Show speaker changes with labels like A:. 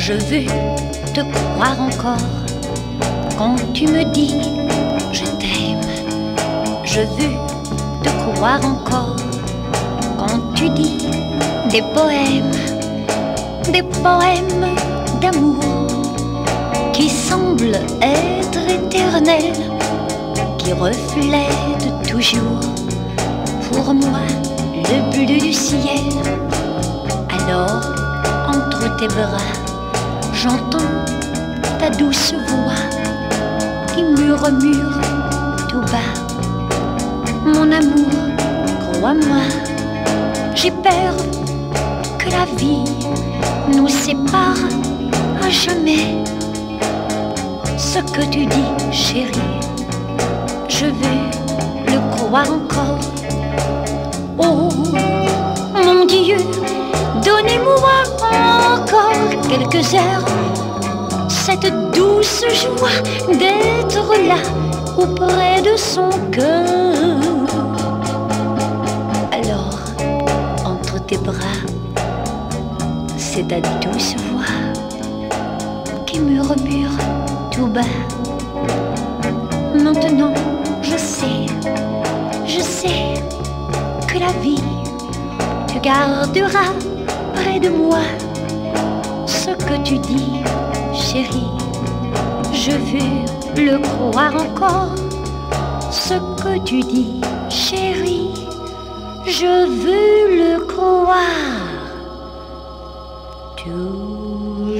A: Je veux te croire encore quand tu me dis je t'aime. Je veux te croire encore quand tu dis des poèmes, des poèmes d'amour qui semblent être éternels, qui reflètent toujours pour moi le bleu du ciel. Alors, entre tes bras, j'entends ta douce voix qui murmure tout bas. Mon amour, crois-moi, j'ai peur que la vie nous sépare à jamais. Ce que tu dis, chérie, je veux le croire encore. Oh, mon Dieu, donnez-moi quelques heures cette douce joie d'être là auprès de son cœur. Alors, entre tes bras, c'est ta douce voix qui murmure tout bas. Maintenant, je sais, je sais que la vie te gardera près de moi. Ce que tu dis, chérie, je veux le croire encore. Ce que tu dis, chérie, je veux le croire. Tout